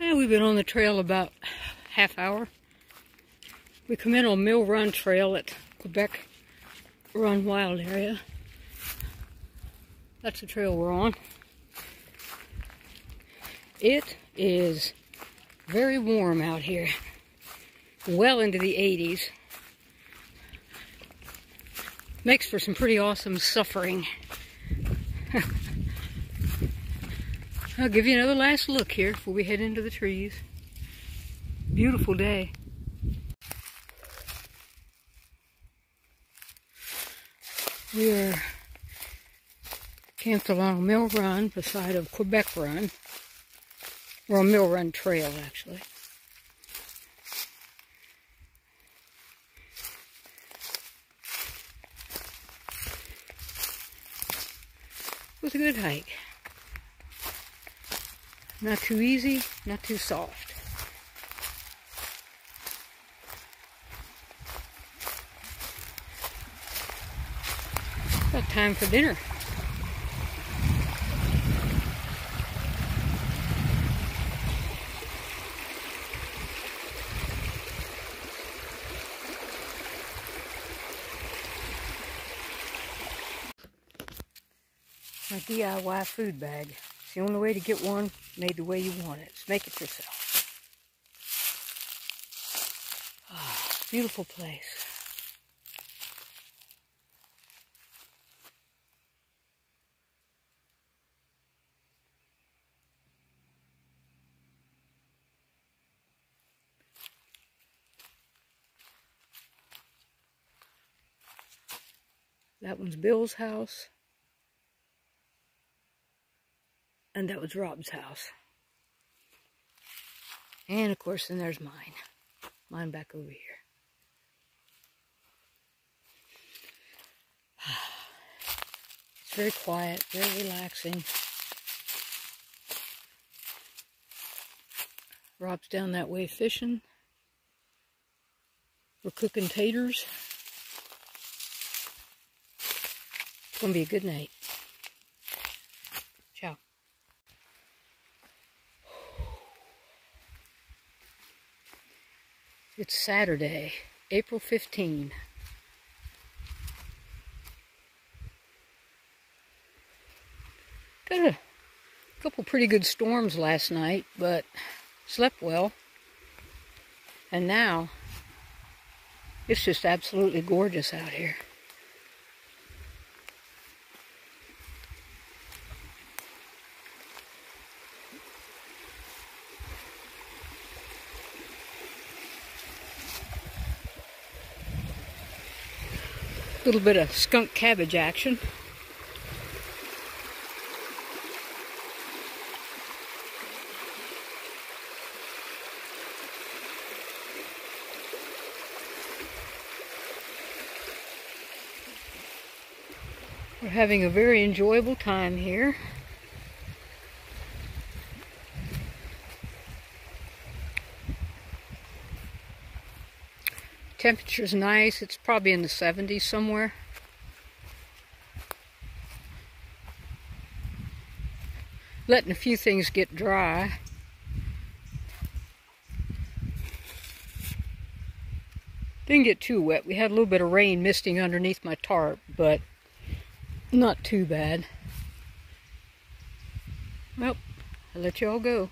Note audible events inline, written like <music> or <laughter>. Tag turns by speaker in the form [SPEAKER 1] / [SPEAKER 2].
[SPEAKER 1] Eh, we've been on the trail about half hour. We come in on Mill Run Trail at Quebec Run Wild Area. That's the trail we're on. It is very warm out here. Well into the 80s. Makes for some pretty awesome suffering. <laughs> I'll give you another last look here before we head into the trees. Beautiful day. We are camped along Mill Run beside of Quebec Run. On Mill Run Trail, actually. It was a good hike. Not too easy, not too soft. About time for dinner. My DIY food bag. It's the only way to get one made the way you want it. Just make it yourself. Ah, beautiful place. That one's Bill's house. And that was Rob's house. And of course, then there's mine. Mine back over here. <sighs> It's very quiet, very relaxing. Rob's down that way fishing. We're cooking taters. It's going to be a good night. It's Saturday, April 15. Got a couple pretty good storms last night, but slept well. And now, it's just absolutely gorgeous out here. Little bit of skunk cabbage action. We're having a very enjoyable time here. Temperature's nice. It's probably in the 70s somewhere. Letting a few things get dry. Didn't get too wet. We had a little bit of rain misting underneath my tarp, but not too bad. Well, I'll let you all go.